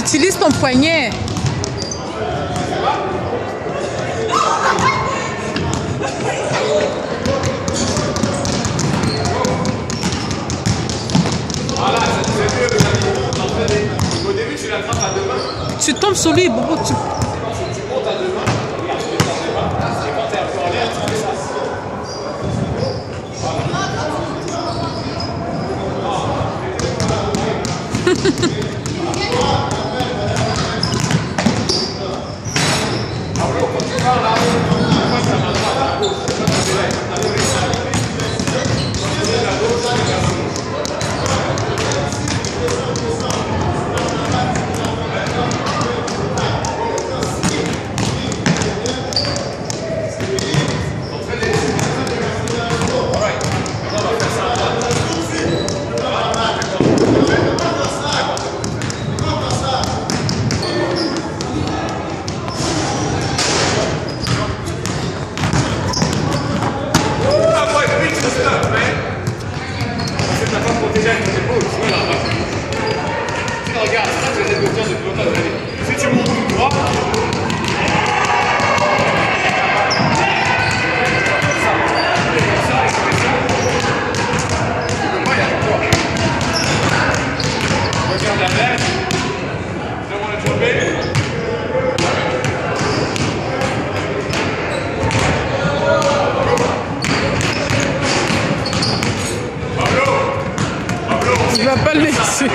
utilise ton poignet. Voilà, c'est mieux, Au début, tu l'attrapes à deux mains. Tu tombes sur lui, bon, tu. va pas le laisser.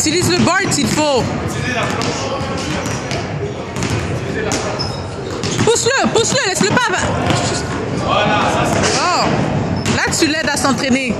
Utilise le board s'il faut. Pousse-le, pousse-le, laisse-le pas. Voilà, ça c'est. Oh. Là, tu l'aides à s'entraîner.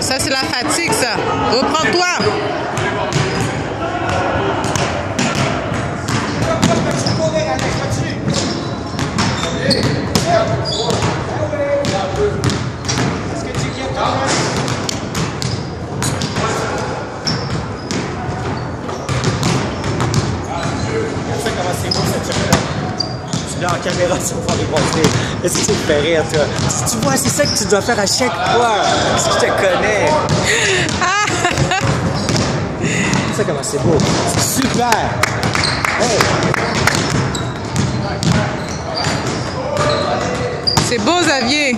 Ça, c'est la fatigue, ça. Reprends-toi. Caméra sur pouvoir les montrer. Est-ce que ça te fait rire, toi? Si tu vois, c'est ça que tu dois faire à chaque fois. Que je te connais. C'est ça comment c'est beau. C'est super. Hey. C'est beau, Xavier.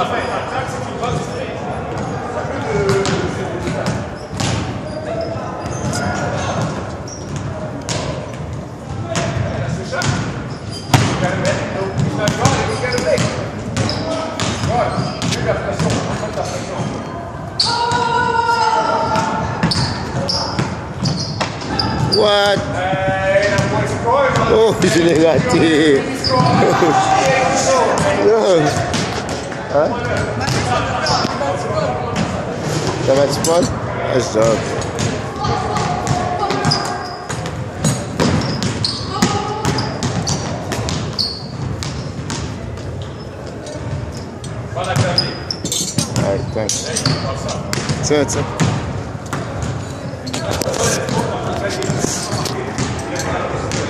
What? Oh, he's in a rat. Huh? That that's fun? Nice job. Alright, thanks. So it's a Thank you.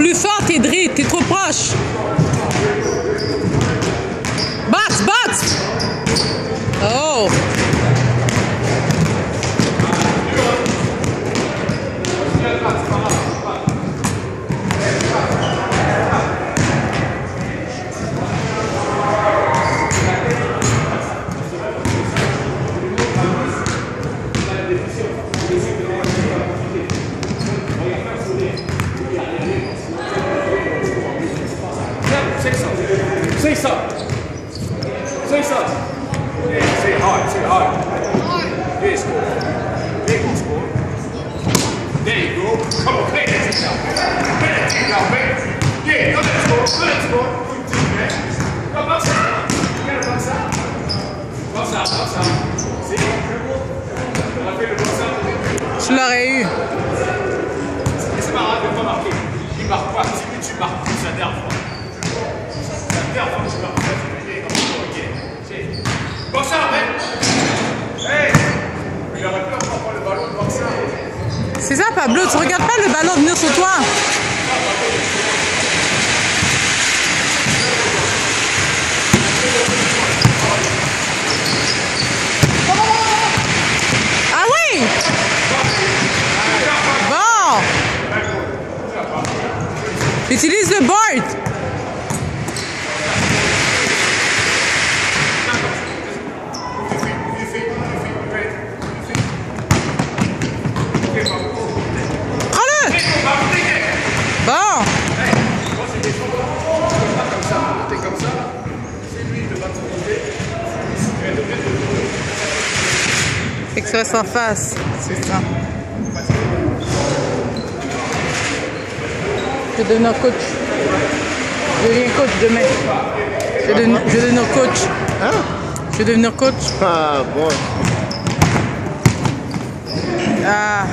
Plus fort, t'es dré, t'es trop proche. Je l'aurais eu. C'est pas grave de pas marquer. Il marque pas. Si tu marques plus, la dernière fois. La dernière fois que tu marques pas, tu ok. Mec Hey Il aurait pu encore prendre le ballon de boxeur. C'est ça, Pablo, tu regardes pas le ballon venir sur toi. Bon. Utilise le board. Reste en face. C'est ça. Je devenir coach. Je deviens coach demain. Je devenir, je coach. Hein? Je vais devenir coach. Ah, bon. Ah.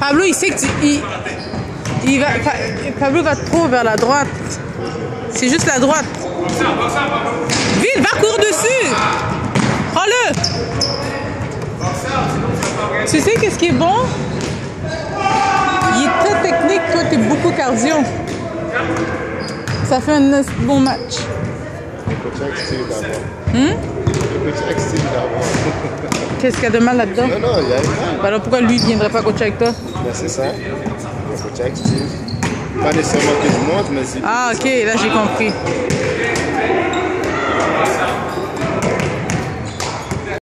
Pablo, il sait que tu. Il, il va, Pa- Pablo va trop vers la droite. C'est juste la droite. Vite, va courir dessus. Prends-le. Tu sais qu'est-ce qui est bon? Il est très technique, toi, t'es beaucoup cardio. Ça fait un bon match. D'abord. Qu'est-ce qu'il y a de mal là-dedans? Non, non, il y a rien. Bah alors pourquoi lui ne viendrait pas coacher avec toi? Ben, c'est ça. Écoute, Steve. Pas nécessairement que je monte, mais c'est. Ah ok, là j'ai compris.